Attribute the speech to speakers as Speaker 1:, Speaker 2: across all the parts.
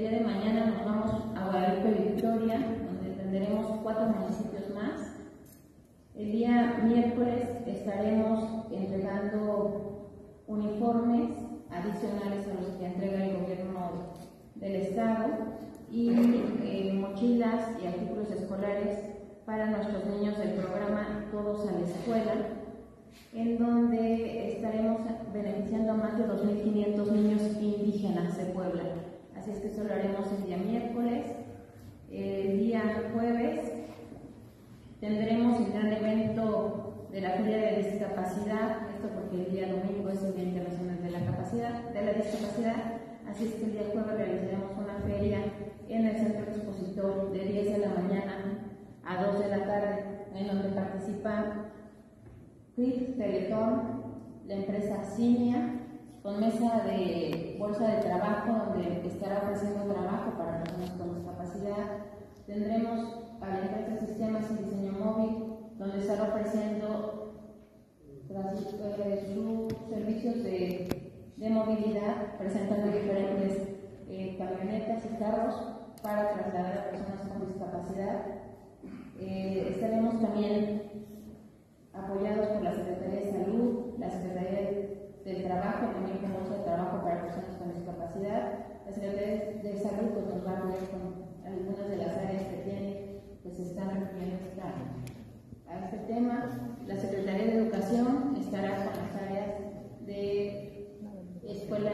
Speaker 1: día de mañana nos vamos a Guadalupe Victoria, donde tendremos cuatro municipios más. El día miércoles estaremos entregando uniformes adicionales a los que entrega el gobierno del estado y eh, mochilas y artículos escolares para nuestros niños del programa Todos a la Escuela, en donde estaremos beneficiando a más de 2.500 niños indígenas de Puebla. Así es que eso lo haremos el día miércoles. El día jueves tendremos el gran evento de la Feria de Discapacidad, esto porque el día domingo es el Día Internacional de la Capacidad, de la Discapacidad, así es que el día jueves realizaremos una feria en el Centro Expositor de 10 de la mañana a 2 de la tarde, en donde participan CRIF, Teletón, la empresa Cinia, con mesa de bolsa de trabajo, donde estará ofreciendo trabajo para personas con discapacidad. Tendremos empresa Sistemas y Diseño Móvil, donde estará ofreciendo eh, sus servicios de, de, movilidad, presentando diferentes eh, camionetas y carros para trasladar a personas con discapacidad. Eh, estaremos también apoyados por la Secretaría de Salud, la Secretaría del Trabajo, también con bolsa de trabajo para personas con discapacidad. La Secretaría de Salud pues, con algunas de las áreas que tiene, pues están refiriendo a este tema. La Secretaría de Educación estará con las áreas de escuela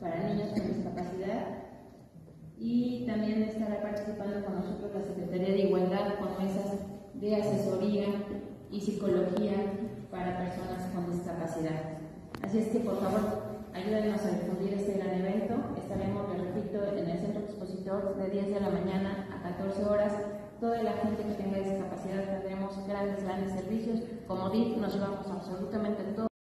Speaker 1: para niños con discapacidad y también estará participando con nosotros la Secretaría de Igualdad con mesas de asesoría y psicología para personas con discapacidad. Así es que por favor ayúdenos a difundir este gran evento. Estaremos, les repito, en el centro de 10 de la mañana a 14 horas. Toda la gente que tenga discapacidad tendremos grandes, grandes servicios. Como DIF nos llevamos absolutamente todo.